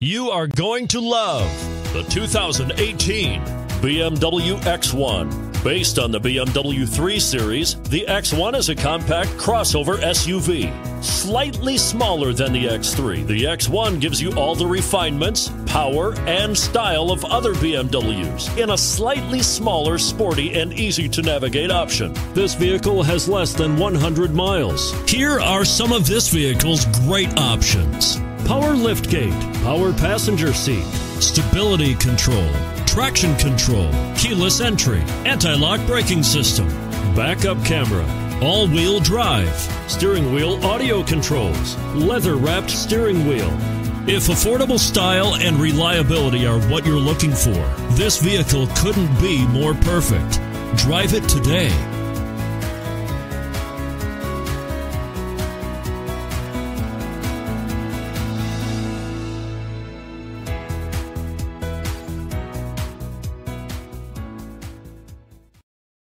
You are going to love the 2018 BMW X1. Based on the BMW 3 Series, the X1 is a compact crossover SUV. Slightly smaller than the X3, the X1 gives you all the refinements, power, and style of other BMWs in a slightly smaller, sporty, and easy to navigate option. This vehicle has less than 100 miles. Here are some of this vehicle's great options power liftgate, power passenger seat, stability control, traction control, keyless entry, anti lock braking system, backup camera, all wheel drive, steering wheel audio controls, leather wrapped steering wheel. If affordable style and reliability are what you're looking for, this vehicle couldn't be more perfect. Drive it today.